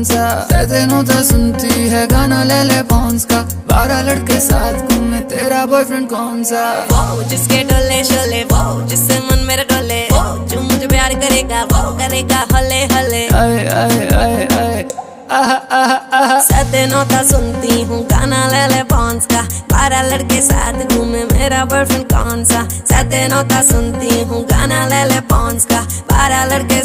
कौन सा दिनों तो सुनती है गाना ले ले पॉन्स का। बारह लड़के साथ घूमे तेरा बॉयफ्रेंड कौन सा? वो जिसके डोले शोले वो जिससे मन मेरा डोले। वो जो मुझे प्यार करेगा वो करेगा हले हले। आए आए आए आए। सदनों सुनती हूँ गाना ले ले पॉन्स का। बारह लड़के साथ घूमे मेरा बॉयफ्रेंड कौन सा? सदनों सुनती हूँ गाना ले ले पॉन्स का। बारह लड़के